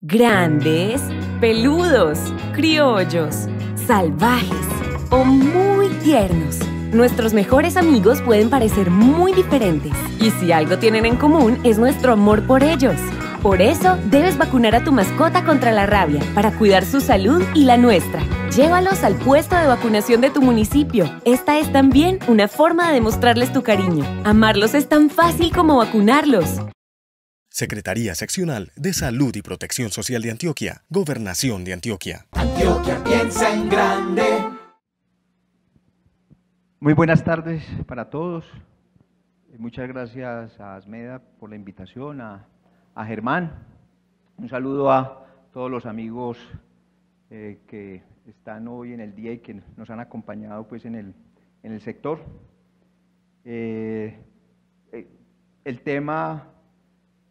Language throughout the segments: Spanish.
Grandes, peludos, criollos, salvajes o muy tiernos. Nuestros mejores amigos pueden parecer muy diferentes y si algo tienen en común es nuestro amor por ellos. Por eso, debes vacunar a tu mascota contra la rabia para cuidar su salud y la nuestra. Llévalos al puesto de vacunación de tu municipio. Esta es también una forma de demostrarles tu cariño. Amarlos es tan fácil como vacunarlos. Secretaría Seccional de Salud y Protección Social de Antioquia. Gobernación de Antioquia. Antioquia piensa en grande. Muy buenas tardes para todos. Muchas gracias a Asmeda por la invitación, a a Germán. Un saludo a todos los amigos eh, que están hoy en el día y que nos han acompañado pues, en, el, en el sector. Eh, eh, el tema,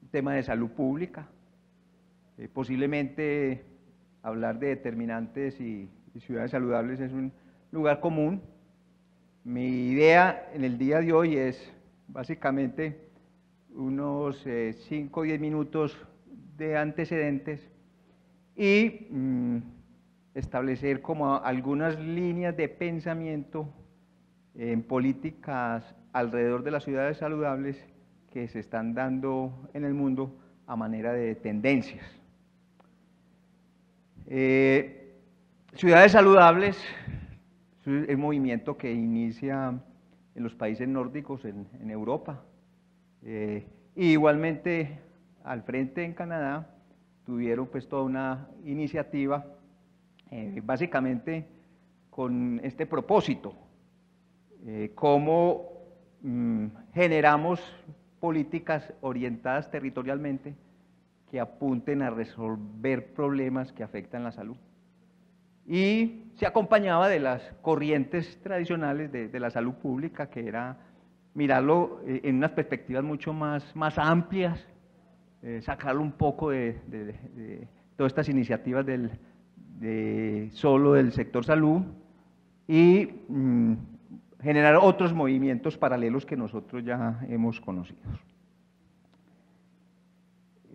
tema de salud pública, posiblemente hablar de determinantes y ciudades saludables es un lugar común. Mi idea en el día de hoy es básicamente unos 5 o 10 minutos de antecedentes y mm, establecer como algunas líneas de pensamiento en políticas alrededor de las ciudades saludables que se están dando en el mundo a manera de tendencias. Eh, ciudades saludables es un movimiento que inicia en los países nórdicos, en Europa, eh, igualmente, al frente en Canadá, tuvieron pues toda una iniciativa, eh, básicamente con este propósito, eh, cómo mm, generamos políticas orientadas territorialmente que apunten a resolver problemas que afectan la salud. Y se acompañaba de las corrientes tradicionales de la salud pública, que era mirarlo eh, en unas perspectivas mucho más, más amplias, eh, sacarlo un poco de, todas estas iniciativas del, de solo del sector salud y mm, generar otros movimientos paralelos que nosotros ya hemos conocido.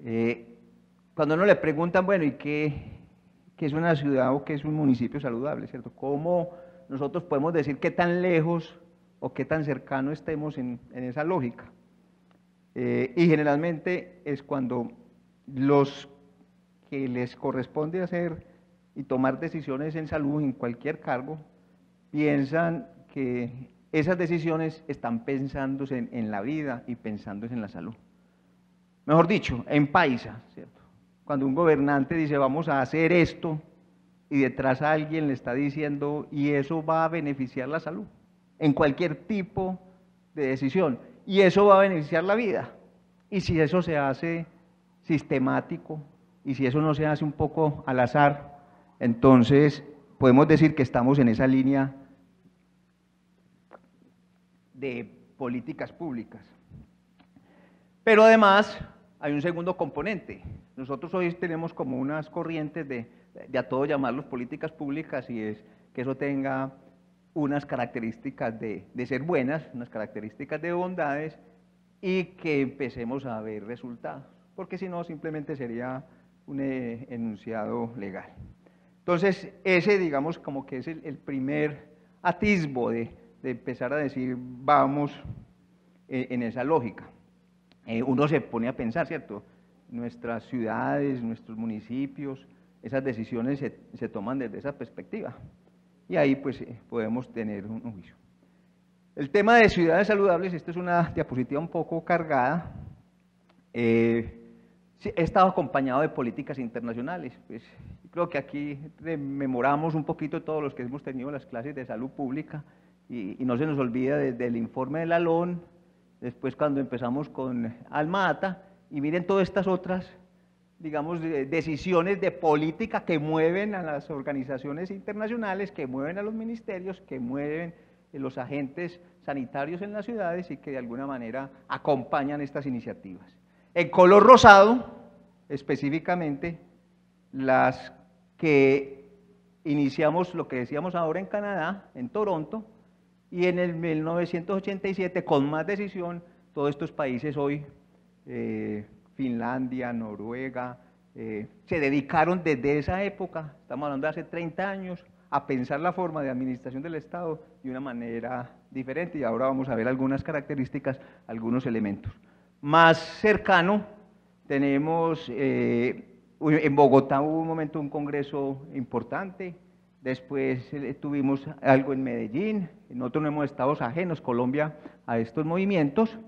Eh, cuando uno le preguntan, bueno, ¿y qué, qué, es una ciudad o qué es un municipio saludable? ¿cierto? ¿Cómo nosotros podemos decir qué tan lejos o qué tan cercano estemos en, esa lógica. Eh, y generalmente es cuando los que les corresponde hacer y tomar decisiones en salud, en cualquier cargo, piensan que esas decisiones están pensándose en, la vida y pensándose en la salud. Mejor dicho, en paisa, ¿cierto? Cuando un gobernante dice vamos a hacer esto y detrás alguien le está diciendo y eso va a beneficiar la salud en cualquier tipo de decisión. Y eso va a beneficiar la vida. Y si eso se hace sistemático y si eso no se hace un poco al azar, entonces podemos decir que estamos en esa línea de políticas públicas. Pero además hay un segundo componente. Nosotros hoy tenemos como unas corrientes de, de a todo llamarlos políticas públicas y es que eso tenga unas características de, ser buenas, unas características de bondades y que empecemos a ver resultados, porque si no simplemente sería un eh, enunciado legal. Entonces, ese digamos como que es el, primer atisbo de, empezar a decir vamos eh, en esa lógica. Eh, uno se pone a pensar, ¿cierto? Nuestras ciudades, nuestros municipios, esas decisiones se, se toman desde esa perspectiva y ahí pues eh, podemos tener un, juicio. El tema de ciudades saludables, esta es una diapositiva un poco cargada, eh, he estado acompañado de políticas internacionales, pues creo que aquí rememoramos un poquito todos los que hemos tenido las clases de salud pública y, no se nos olvida desde el informe de la LON, después cuando empezamos con Almata, y miren todas estas otras digamos, decisiones de política que mueven a las organizaciones internacionales, que mueven a los ministerios, que mueven a los agentes sanitarios en las ciudades y que de alguna manera acompañan estas iniciativas. En color rosado, específicamente, las que iniciamos lo que decíamos ahora en Canadá, en Toronto, y en el 1987, con más decisión, todos estos países hoy, eh, Finlandia, Noruega, eh, se dedicaron desde esa época, estamos hablando de hace 30 años, a pensar la forma de administración del Estado de una manera diferente y ahora vamos a ver algunas características, algunos elementos. Más cercano, tenemos, eh, en Bogotá hubo un momento un congreso importante, después eh, tuvimos algo en Medellín, nosotros no hemos estado ajenos, Colombia, a estos movimientos.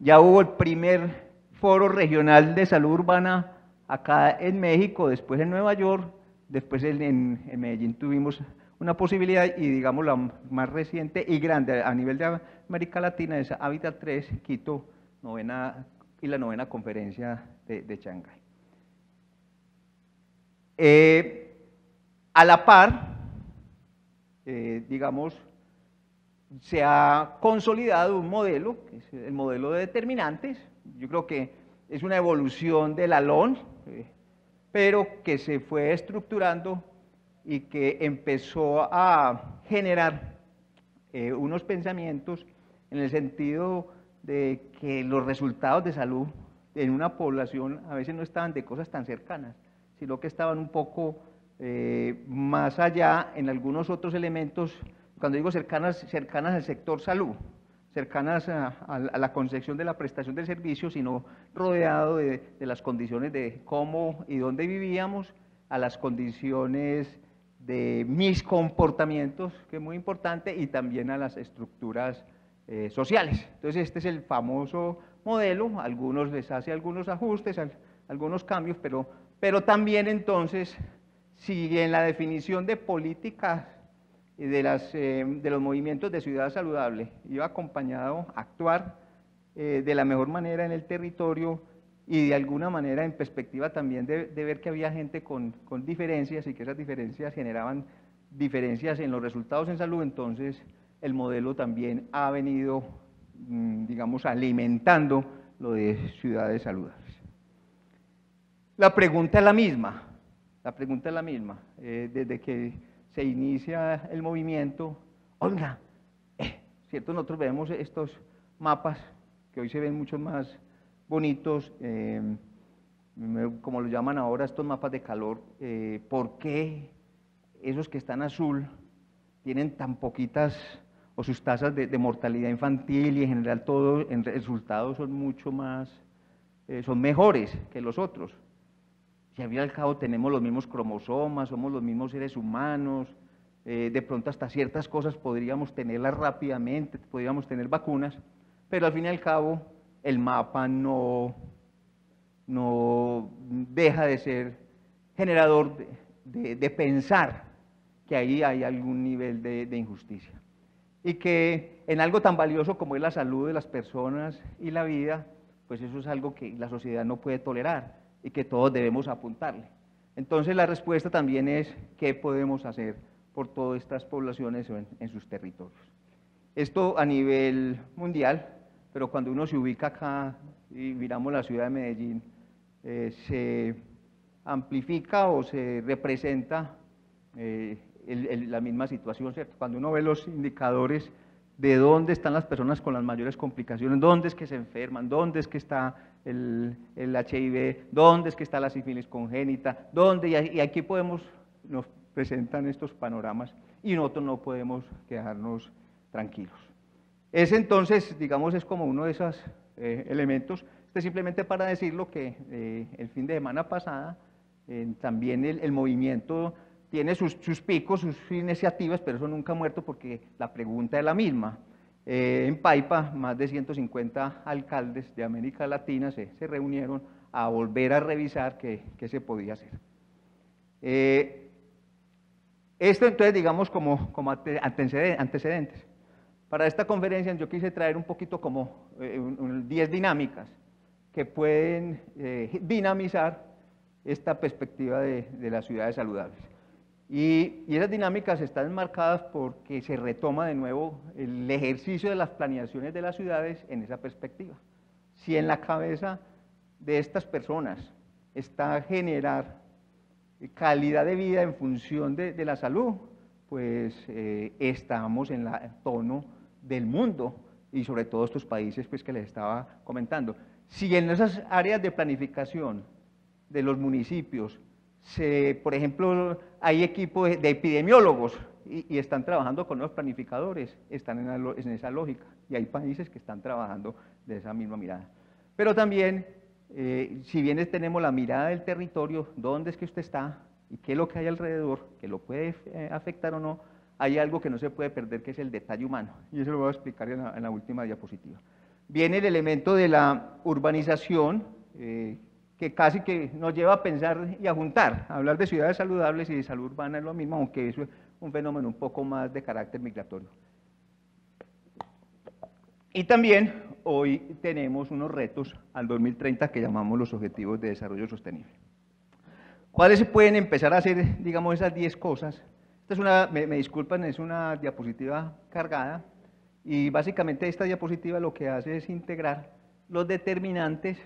Ya hubo el primer foro regional de salud urbana acá en México, después en Nueva York, después en, Medellín tuvimos una posibilidad y digamos la más reciente y grande a nivel de América Latina es Habitat 3, Quito, novena y la novena conferencia de, de Shanghái. Eh, a la par, eh, digamos, se ha consolidado un modelo, que es el modelo de determinantes. Yo creo que es una evolución del ALON, eh, pero que se fue estructurando y que empezó a generar eh, unos pensamientos en el sentido de que los resultados de salud en una población a veces no estaban de cosas tan cercanas, sino que estaban un poco eh, más allá en algunos otros elementos, cuando digo cercanas, cercanas al sector salud, cercanas a, la concepción de la prestación del servicio, sino rodeado de, de, las condiciones de cómo y dónde vivíamos, a las condiciones de mis comportamientos, que es muy importante, y también a las estructuras eh, sociales. Entonces este es el famoso modelo, algunos les hace algunos ajustes, algunos cambios, pero, pero también entonces, si en la definición de políticas eh, de los movimientos de ciudad saludable. Iba acompañado a actuar eh, de la mejor manera en el territorio, y de alguna manera en perspectiva también de, ver que había gente con, con, diferencias y que esas diferencias generaban diferencias en los resultados en salud, entonces el modelo también ha venido, mm, digamos, alimentando lo de ciudades saludables. La pregunta es la misma, la pregunta es la misma, eh, desde que se inicia el movimiento, oiga, eh, ¿cierto? Nosotros vemos estos mapas que hoy se ven mucho más bonitos, eh, como lo llaman ahora estos mapas de calor, eh, ¿por qué esos que están azul tienen tan poquitas o sus tasas de, mortalidad infantil y en general todo en resultados son mucho más, eh, son mejores que los otros? Si al fin y al cabo tenemos los mismos cromosomas, somos los mismos seres humanos, de pronto hasta ciertas cosas podríamos tenerlas rápidamente, podríamos tener vacunas, pero al fin y al cabo el mapa no, no deja de ser generador de, pensar que ahí hay algún nivel de, injusticia. Y que en algo tan valioso como es la salud de las personas y la vida, pues eso es algo que la sociedad no puede tolerar y que todos debemos apuntarle. Entonces la respuesta también es qué podemos hacer por todas estas poblaciones en, en sus territorios. Esto a nivel mundial, pero cuando uno se ubica acá y miramos la ciudad de Medellín, eh, se amplifica o se representa eh, la misma situación, ¿cierto? Cuando uno ve los indicadores de dónde están las personas con las mayores complicaciones, dónde es que se enferman, dónde es que está el, el HIV, dónde es que está la sífilis congénita, dónde, y aquí podemos, nos presentan estos panoramas y nosotros no podemos quedarnos tranquilos. Ese entonces, digamos, es como uno de esos eh, elementos. Este simplemente para decirlo que eh, el fin de semana pasada eh, también el, movimiento tiene sus, picos, sus iniciativas, pero eso nunca ha muerto porque la pregunta es la misma. En Paipa, más de 150 alcaldes de América Latina se, reunieron a volver a revisar qué, se podía hacer. esto entonces, digamos, como, antecedentes. Para esta conferencia yo quise traer un poquito como 10 eh, dinámicas que pueden eh, dinamizar esta perspectiva de, las ciudades saludables. Y, esas dinámicas están enmarcadas porque se retoma de nuevo el ejercicio de las planeaciones de las ciudades en esa perspectiva. Si en la cabeza de estas personas está generar calidad de vida en función de, la salud, pues eh, estamos en el tono del mundo y sobre todo estos países pues, que les estaba comentando. Si en esas áreas de planificación de los municipios, se, por ejemplo, hay equipos de epidemiólogos y, están trabajando con los planificadores, están en, esa lógica, y hay países que están trabajando de esa misma mirada. Pero también, eh, si bien tenemos la mirada del territorio, dónde es que usted está y qué es lo que hay alrededor, que lo puede eh, afectar o no, hay algo que no se puede perder, que es el detalle humano. Y eso lo voy a explicar en la, última diapositiva. Viene el elemento de la urbanización, eh, que casi que nos lleva a pensar y a juntar. hablar de ciudades saludables y de salud urbana es lo mismo, aunque eso es un fenómeno un poco más de carácter migratorio. Y también hoy tenemos unos retos al 2030 que llamamos los Objetivos de Desarrollo Sostenible. ¿Cuáles se pueden empezar a hacer, digamos, esas 10 cosas es una, me, disculpan, es una diapositiva cargada y básicamente esta diapositiva lo que hace es integrar los determinantes,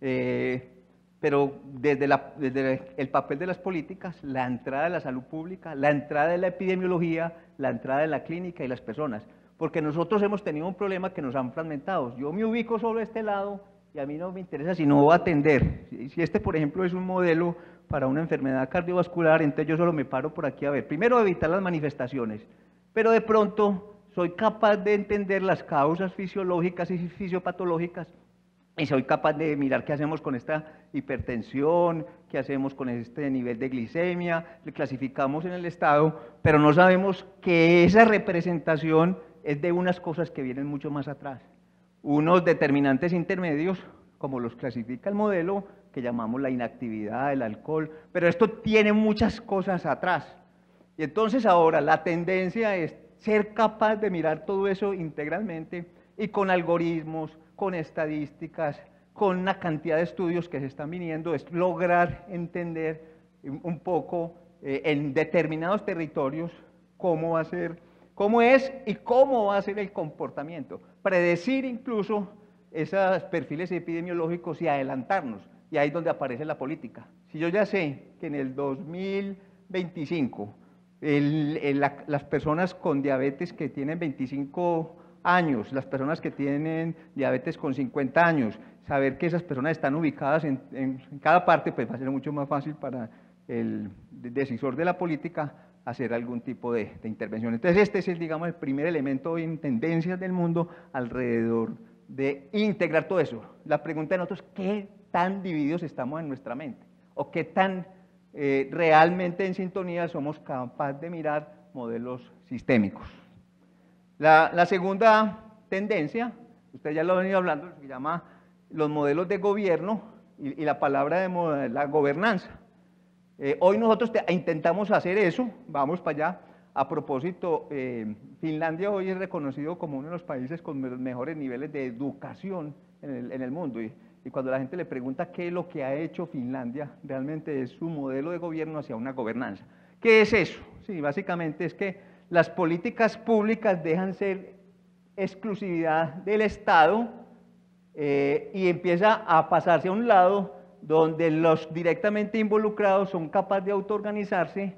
eh, pero desde, desde, el papel de las políticas, la entrada de la salud pública, la entrada de la epidemiología, la entrada de la clínica y las personas. Porque nosotros hemos tenido un problema que nos han fragmentado. Yo me ubico solo a este lado y a mí no me interesa sino atender. Si este, por ejemplo, es un modelo para una enfermedad cardiovascular, entonces yo solo me paro por aquí a ver. Primero, evitar las manifestaciones, pero de pronto soy capaz de entender las causas fisiológicas y fisiopatológicas y soy capaz de mirar qué hacemos con esta hipertensión, qué hacemos con este nivel de glicemia, le clasificamos en el estado, pero no sabemos que esa representación es de unas cosas que vienen mucho más atrás. Unos determinantes intermedios, como los clasifica el modelo, que llamamos la inactividad, el alcohol, pero esto tiene muchas cosas atrás. Y entonces ahora la tendencia es ser capaz de mirar todo eso integralmente y con algoritmos, con estadísticas, con una cantidad de estudios que se están viniendo, es lograr entender un poco eh, en determinados territorios cómo va a ser, cómo es y cómo va a ser el comportamiento. Predecir incluso esos perfiles epidemiológicos y adelantarnos. Y ahí es donde aparece la política. Si yo ya sé que en el 2025 las personas con diabetes que tienen 25 años, las personas que tienen diabetes con 50 años, saber que esas personas están ubicadas en, cada parte, pues va a ser mucho más fácil para el decisor de la política hacer algún tipo de, intervención. Entonces este es, el, digamos, el primer elemento en tendencias del mundo alrededor de integrar todo eso. La pregunta de nosotros, ¿qué tan divididos estamos en nuestra mente o qué tan eh, realmente en sintonía somos capaces de mirar modelos sistémicos. La, segunda tendencia, usted ya lo ha venido hablando, se llama los modelos de gobierno y, la palabra de la gobernanza. Eh, hoy nosotros intentamos hacer eso, vamos para allá. A propósito, eh, Finlandia hoy es reconocido como uno de los países con mejores niveles de educación en el, en el mundo. Y y cuando la gente le pregunta qué es lo que ha hecho Finlandia, realmente es su modelo de gobierno hacia una gobernanza. ¿Qué es eso? Sí, básicamente es que las políticas públicas dejan ser exclusividad del Estado eh, y empieza a pasarse a un lado donde los directamente involucrados son capaces de autoorganizarse,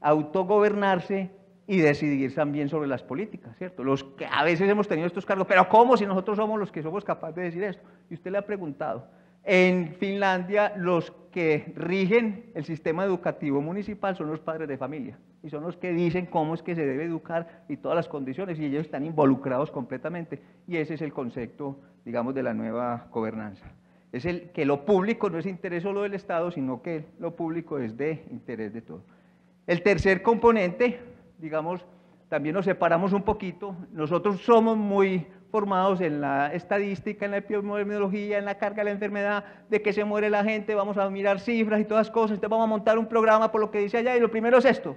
autogobernarse y decidir también sobre las políticas, ¿cierto? Los que a veces hemos tenido estos cargos, pero ¿cómo si nosotros somos los que somos capaces de decir esto? Y usted le ha preguntado, en Finlandia los que rigen el sistema educativo municipal son los padres de familia y son los que dicen cómo es que se debe educar y todas las condiciones y ellos están involucrados completamente y ese es el concepto, digamos, de la nueva gobernanza. Es el que lo público no es interés solo del Estado, sino que lo público es de interés de todo. El tercer componente digamos, también nos separamos un poquito. Nosotros somos muy formados en la estadística, en la epidemiología, en la carga de la enfermedad, de que se muere la gente, vamos a mirar cifras y todas las cosas, entonces vamos a montar un programa por lo que dice allá y lo primero es esto.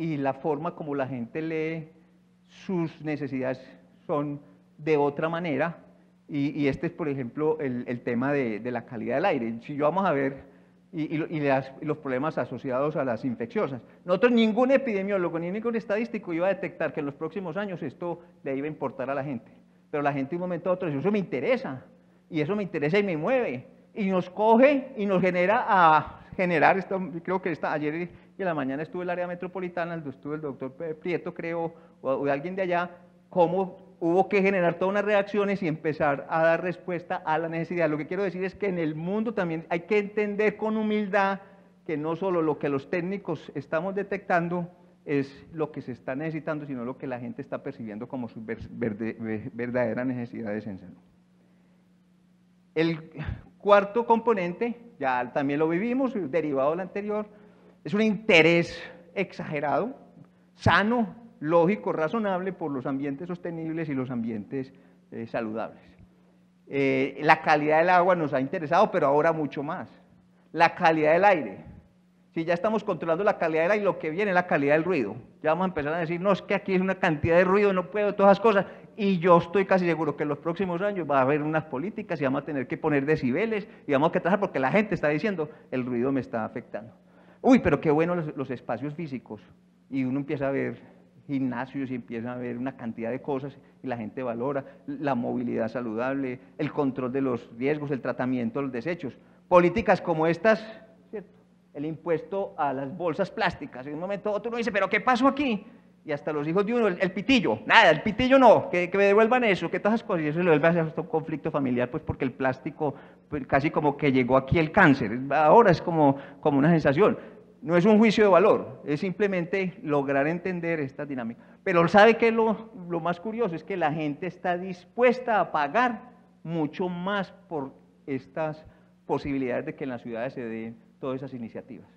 Y la forma como la gente lee sus necesidades son de otra manera y, este es, por ejemplo, el, tema de, de, la calidad del aire. Si yo vamos a ver y, los problemas asociados a las infecciosas. Nosotros, ningún epidemiólogo ni ningún estadístico iba a detectar que en los próximos años esto le iba a importar a la gente. Pero la gente de un momento a otro dice, eso me interesa, y eso me interesa y me mueve, y nos coge y nos genera a generar, esto, creo que esta, ayer y en la mañana estuve en el área metropolitana, estuvo el doctor Prieto, creo, o, o alguien de allá, cómo hubo que generar todas unas reacciones y empezar a dar respuesta a la necesidad. Lo que quiero decir es que en el mundo también hay que entender con humildad que no solo lo que los técnicos estamos detectando es lo que se está necesitando, sino lo que la gente está percibiendo como sus verdaderas necesidades en salud. El cuarto componente, ya también lo vivimos, derivado del anterior, es un interés exagerado, sano, lógico, razonable por los ambientes sostenibles y los ambientes eh, saludables. Eh, la calidad del agua nos ha interesado, pero ahora mucho más. La calidad del aire. Si ya estamos controlando la calidad del aire, lo que viene es la calidad del ruido. Ya vamos a empezar a decir, no, es que aquí es una cantidad de ruido, no puedo, todas esas cosas. Y yo estoy casi seguro que en los próximos años va a haber unas políticas y vamos a tener que poner decibeles y vamos a trabajar porque la gente está diciendo, el ruido me está afectando. Uy, pero qué bueno los, espacios físicos. Y uno empieza a ver gimnasios y empieza a ver una cantidad de cosas y la gente valora la movilidad saludable, el control de los riesgos, el tratamiento de los desechos. Políticas como estas, el impuesto a las bolsas plásticas. En un momento otro uno dice, pero ¿qué pasó aquí? Y hasta los hijos de uno, el, pitillo, nada, el pitillo no, que, me devuelvan eso, que todas esas cosas, y eso le vuelve a hacer un conflicto familiar, pues porque el plástico pues, casi como que llegó aquí el cáncer, ahora es como, como una sensación. No es un juicio de valor, es simplemente lograr entender esta dinámica. Pero sabe que lo, lo más curioso es que la gente está dispuesta a pagar mucho más por estas posibilidades de que en las ciudades se den todas esas iniciativas.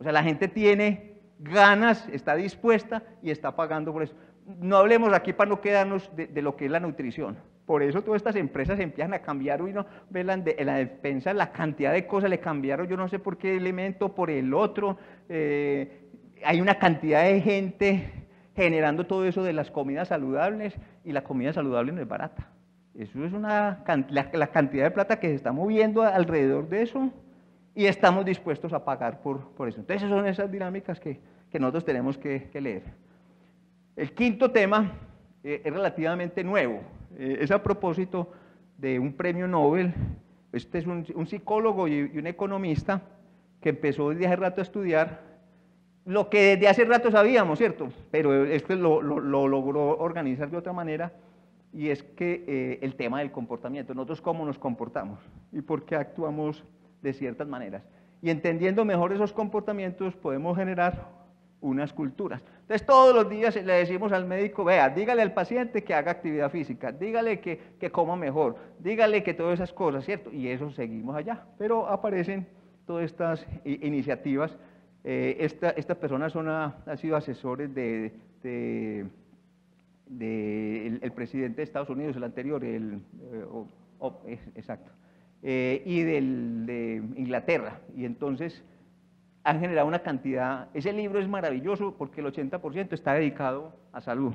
O sea, la gente tiene ganas, está dispuesta y está pagando por eso. No hablemos aquí para no quedarnos de, lo que es la nutrición. Por eso todas estas empresas empiezan a cambiar, uy, no, ve la, en la despensa la cantidad de cosas le cambiaron, yo no sé por qué elemento, por el otro. Eh, hay una cantidad de gente generando todo eso de las comidas saludables y la comida saludable no es barata. Eso es una, la, la cantidad de plata que se está moviendo alrededor de eso y estamos dispuestos a pagar por, por eso. Entonces, son esas dinámicas que, que nosotros tenemos que, leer. El quinto tema eh, es relativamente nuevo. Eh, es a propósito de un premio Nobel. Este es un, psicólogo y, un economista que empezó desde hace rato a estudiar lo que desde hace rato sabíamos, ¿cierto? Pero este lo, lo, logró organizar de otra manera y es que eh, el tema del comportamiento, nosotros cómo nos comportamos y por qué actuamos de ciertas maneras. Y entendiendo mejor esos comportamientos podemos generar unas culturas. Entonces todos los días le decimos al médico, vea, dígale al paciente que haga actividad física, dígale que, que coma mejor, dígale que todas esas cosas, ¿cierto? Y eso seguimos allá. Pero aparecen todas estas iniciativas. Eh, estas personas son han sido asesores de, de, presidente de Estados Unidos, el anterior, el, eh, exacto, eh, y del, de Inglaterra. Y entonces han generado una cantidad, ese libro es maravilloso porque el 80% está dedicado a salud.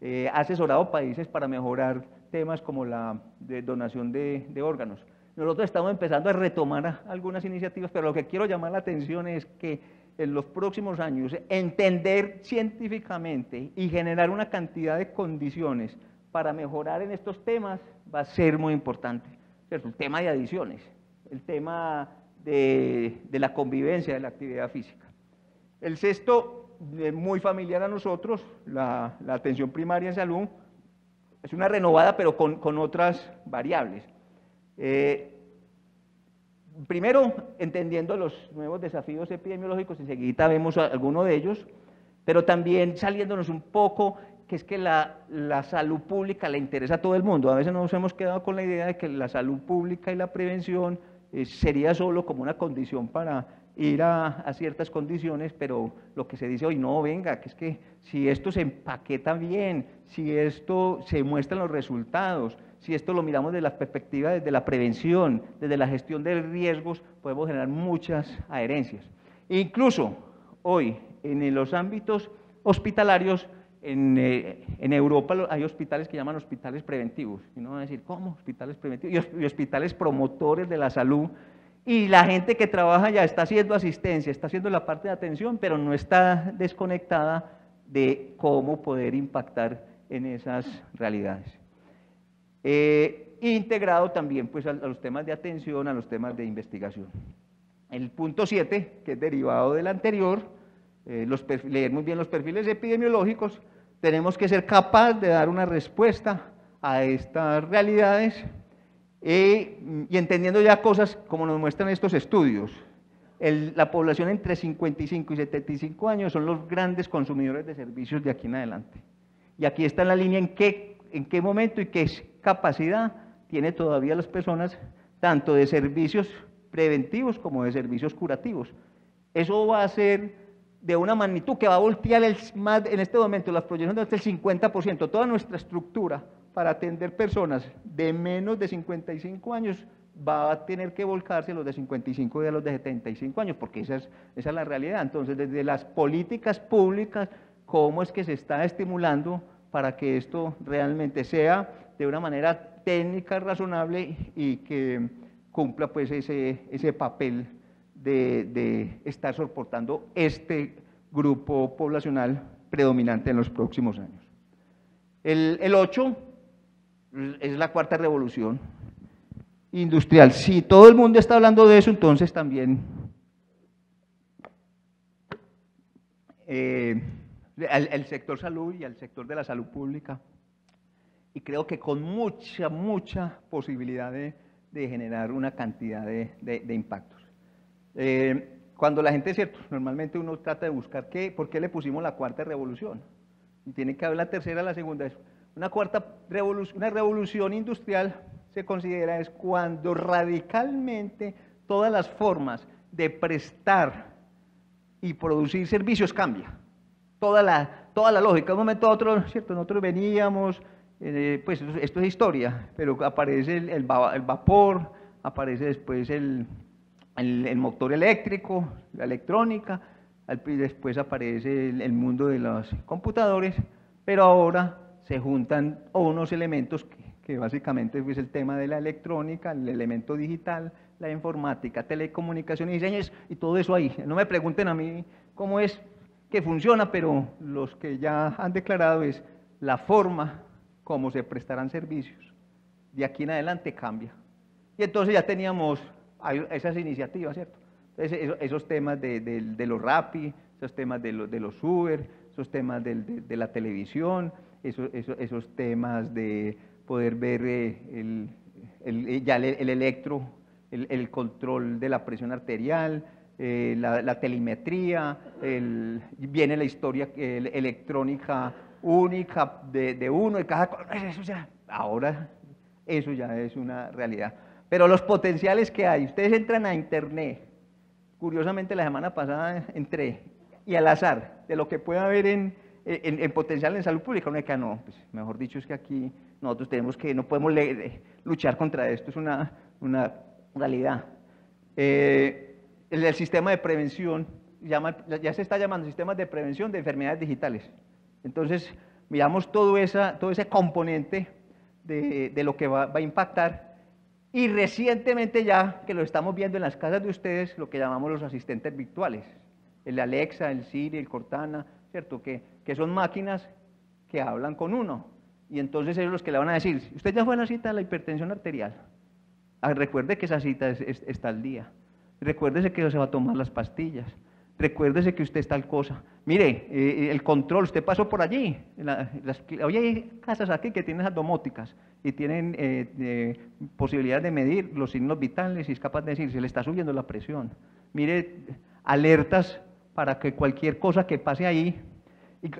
Eh, ha asesorado países para mejorar temas como la donación de, órganos. Nosotros estamos empezando a retomar algunas iniciativas, pero lo que quiero llamar la atención es que en los próximos años entender científicamente y generar una cantidad de condiciones para mejorar en estos temas va a ser muy importante. El tema de adiciones, el tema de, la convivencia, de la actividad física. El sexto, muy familiar a nosotros, la, atención primaria en salud, es una renovada pero con, otras variables. Eh, primero, entendiendo los nuevos desafíos epidemiológicos, enseguida vemos alguno de ellos, pero también saliéndonos un poco que es que la, la, salud pública le interesa a todo el mundo. A veces nos hemos quedado con la idea de que la salud pública y la prevención eh, sería solo como una condición para ir a, ciertas condiciones, pero lo que se dice hoy, no, venga, que es que si esto se empaqueta bien, si esto se muestran los resultados, si esto lo miramos desde la perspectiva desde la prevención, desde la gestión de riesgos, podemos generar muchas adherencias. Incluso hoy, en los ámbitos hospitalarios, eh, en, Europa hay hospitales que llaman hospitales preventivos. Y no van a decir, ¿cómo? Hospitales preventivos. Y, hospitales promotores de la salud. Y la gente que trabaja ya está haciendo asistencia, está haciendo la parte de atención, pero no está desconectada de cómo poder impactar en esas realidades. Eh, integrado también pues, a, los temas de atención, a los temas de investigación. El punto 7, que es derivado del anterior, eh, leer muy bien los perfiles epidemiológicos, tenemos que ser capaces de dar una respuesta a estas realidades eh, y entendiendo ya cosas como nos muestran estos estudios. la población entre 55 y 75 años son los grandes consumidores de servicios de aquí en adelante. Y aquí está la línea en qué, en qué momento y qué capacidad tiene todavía las personas, tanto de servicios preventivos como de servicios curativos. Eso va a ser de una magnitud que va a voltear el, más, en este momento las proyecciones del 50%, toda nuestra estructura para atender personas de menos de 55 años va a tener que volcarse los de 55 y a los de 75 años, porque esa es, esa es la realidad. Entonces, desde las políticas públicas, ¿cómo es que se está estimulando para que esto realmente sea de una manera técnica, razonable y que cumpla pues ese, ese papel de, estar soportando este grupo poblacional predominante en los próximos años. El, el 8 es la cuarta revolución industrial. Si todo el mundo está hablando de eso, entonces también eh, el, sector salud y el sector de la salud pública. Y creo que con mucha, mucha posibilidad de, generar una cantidad de, impactos. Eh, cuando la gente, cierto, normalmente uno trata de buscar qué, por qué le pusimos la cuarta revolución. Y tiene que haber la tercera, la segunda. Una cuarta revolución, una revolución industrial se considera es cuando radicalmente todas las formas de prestar y producir servicios cambian. Toda la, toda la lógica. De un momento a otro, ¿cierto? Nosotros veníamos, eh, pues esto es historia, pero aparece el, vapor, aparece después el, el, motor eléctrico, la electrónica, después aparece el, mundo de los computadores, pero ahora se juntan unos elementos que, básicamente es el tema de la electrónica, el elemento digital, la informática, telecomunicaciones diseños, y todo eso ahí. No me pregunten a mí cómo es que funciona, pero los que ya han declarado es la forma como se prestarán servicios. De aquí en adelante cambia. Y entonces ya teníamos esas iniciativas, ¿cierto? Entonces, esos, temas de, los RAPI, esos temas de, los Uber, esos temas de la televisión, esos, temas de poder ver eh, el, ya el, electro, el, control de la presión arterial, eh, la, telemetría, viene la historia electrónica única de, uno, de cada eso ya, ahora eso ya es una realidad. Pero los potenciales que hay, ustedes entran a internet, curiosamente la semana pasada entré, y al azar, de lo que pueda haber en, en, potencial en salud pública, uno que no, pues, mejor dicho es que aquí nosotros tenemos que, no podemos luchar contra esto, es una, una realidad. Eh, el, sistema de prevención, llama, ya se está llamando sistemas de prevención de enfermedades digitales. Entonces, miramos todo, esa, todo ese componente de, de lo que va, va, a impactar y recientemente ya que lo estamos viendo en las casas de ustedes, lo que llamamos los asistentes virtuales, el Alexa, el Siri, el Cortana, ¿cierto? Que, que son máquinas que hablan con uno. Y entonces ellos los que le van a decir, usted ya fue a la cita de la hipertensión arterial. Ah, recuerde que esa cita está al día. Recuérdese que se va a tomar las pastillas. Recuérdese que usted es tal cosa. Mire, eh, el control, usted pasó por allí. hoy hay casas aquí que tienen esas domóticas y tienen eh, posibilidad de medir los signos vitales y es capaz de decir, se le está subiendo la presión. Mire, alertas para que cualquier cosa que pase ahí...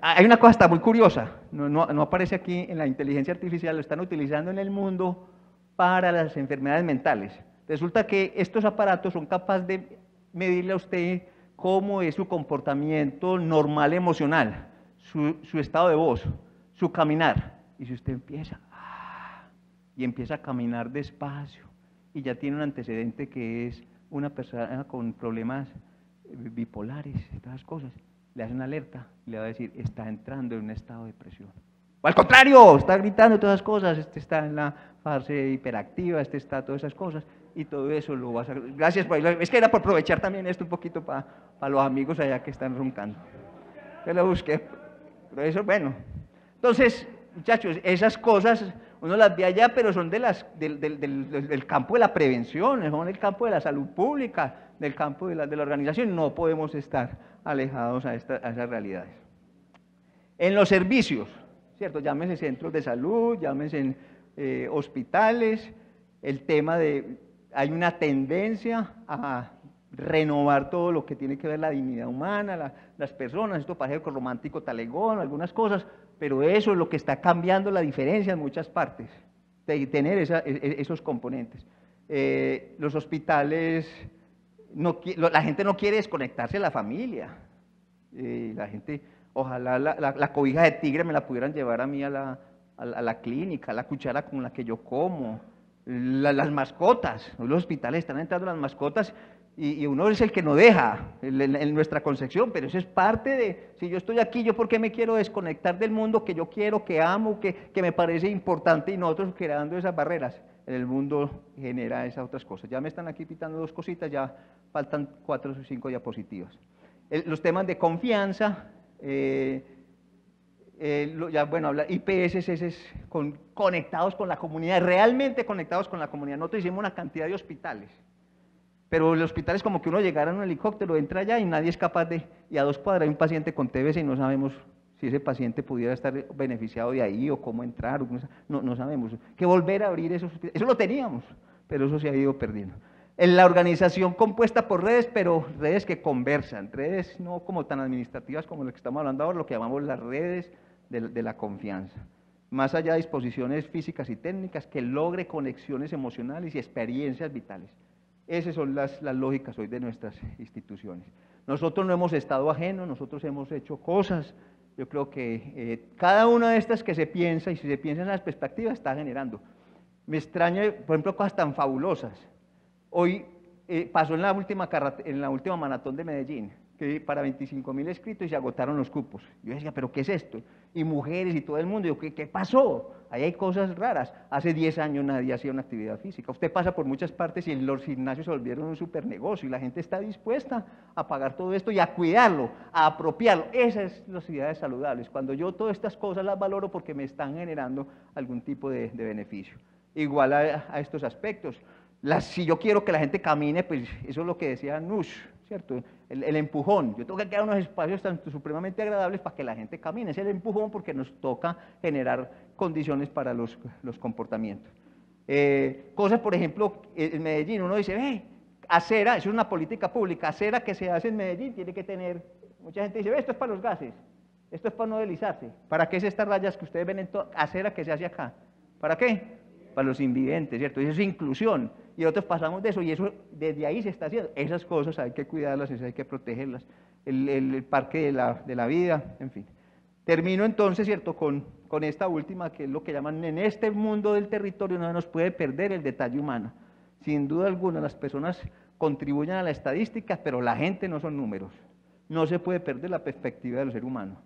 hay una cosa está muy curiosa, no, aparece aquí en la inteligencia artificial, lo están utilizando en el mundo para las enfermedades mentales. Resulta que estos aparatos son capaces de medirle a usted cómo es su comportamiento normal emocional, su, estado de voz, su caminar. Y si usted empieza, ah, y empieza a caminar despacio, y ya tiene un antecedente que es una persona con problemas bipolares, todas cosas, le hace una alerta, le va a decir, está entrando en un estado de presión. O al contrario, está gritando todas esas cosas, este está en la fase hiperactiva, este está todas esas cosas, y todo eso lo vas a... Gracias, por, es que era por aprovechar también esto un poquito para los amigos allá que están roncando. Yo lo busqué, pero eso, bueno. Entonces, muchachos, esas cosas uno las ve allá, pero son de las, del, del, del, campo de la prevención, son del campo de la salud pública, del campo de la, de la organización. No podemos estar alejados a, a esas realidades. En los servicios, ¿cierto? Llámese centros de salud, llámese eh, hospitales, el tema de, hay una tendencia a renovar todo lo que tiene que ver la dignidad humana, las personas, esto parece romántico talegón, algunas cosas, pero eso es lo que está cambiando la diferencia en muchas partes, de tener e, e, esos componentes. Eh, los hospitales, la gente no quiere desconectarse de la familia, eh, la gente, ojalá la, cobija de tigre me la pudieran llevar a mí a la, a la clínica, la cuchara con la que yo como, las mascotas, los hospitales están entrando las mascotas y, uno es el que no deja en, nuestra concepción, pero eso es parte de, si yo estoy aquí, yo por qué me quiero desconectar del mundo que yo quiero, que amo, que, que me parece importante y nosotros creando esas barreras. El mundo genera esas otras cosas. Ya me están aquí pitando dos cositas, ya faltan cuatro o cinco diapositivas. los temas de confianza, eh, eh, ya, bueno, hablar, IPS es, con, conectados con la comunidad, realmente conectados con la comunidad. Nosotros hicimos una cantidad de hospitales, pero el hospital es como que uno llegara en un helicóptero, entra allá y nadie es capaz de, y a dos cuadras hay un paciente con TBC y no sabemos si ese paciente pudiera estar beneficiado de ahí o cómo entrar, no, no sabemos. Que volver a abrir esos hospitales, eso lo teníamos, pero eso se ha ido perdiendo. En la organización compuesta por redes, pero redes que conversan, redes no como tan administrativas como lo que estamos hablando ahora, lo que llamamos las redes de, la confianza. Más allá de disposiciones físicas y técnicas, que logre conexiones emocionales y experiencias vitales. Esas son las, lógicas hoy de nuestras instituciones. Nosotros no hemos estado ajenos, nosotros hemos hecho cosas. Yo creo que eh, cada una de estas que se piensa, y si se piensa en las perspectivas, está generando. Me extraña, por ejemplo, cosas tan fabulosas. Hoy eh, pasó en la, última en la última maratón de Medellín para 25 mil escritos y se agotaron los cupos. Yo decía, ¿pero qué es esto? Y mujeres y todo el mundo. Yo, ¿qué, ¿qué pasó? Ahí hay cosas raras. Hace 10 años nadie hacía una actividad física. Usted pasa por muchas partes y los gimnasios se volvieron un super negocio y la gente está dispuesta a pagar todo esto y a cuidarlo, a apropiarlo. Esas son las ciudades saludables. Cuando yo todas estas cosas las valoro porque me están generando algún tipo de, beneficio. Igual a, estos aspectos. si yo quiero que la gente camine, pues eso es lo que decía Nush ¿cierto? El, empujón. Yo tengo que crear unos espacios supremamente agradables para que la gente camine. Es el empujón porque nos toca generar condiciones para los, comportamientos. Eh, cosas, por ejemplo, en Medellín, uno dice, ve, acera, eso es una política pública, acera que se hace en Medellín tiene que tener, mucha gente dice, ve, esto es para los gases, esto es para no deslizarse. ¿Para qué es estas rayas que ustedes ven en acera que se hace acá? ¿Para qué? Para los invidentes, ¿cierto? Eso es inclusión y otros pasamos de eso y eso desde ahí se está haciendo. Esas cosas hay que cuidarlas, hay que protegerlas. El, parque de la, de la, vida, en fin. Termino entonces, ¿cierto?, con, con esta última, que es lo que llaman en este mundo del territorio no nos puede perder el detalle humano. Sin duda alguna, las personas contribuyen a la estadística, pero la gente no son números. No se puede perder la perspectiva del ser humano.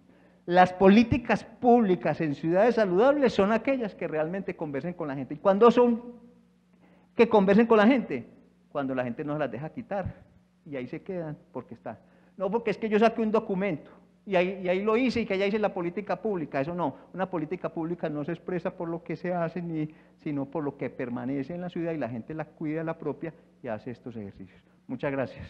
Las políticas públicas en ciudades saludables son aquellas que realmente conversen con la gente. ¿Y cuando son que conversen con la gente, cuando la gente no se las deja quitar y ahí se quedan porque está. No porque es que yo saqué un documento y ahí, ahí lo hice y que allá hice la política pública, eso no, una política pública no se expresa por lo que se hace, ni, sino por lo que permanece en la ciudad y la gente la cuida la propia y hace estos ejercicios. Muchas gracias.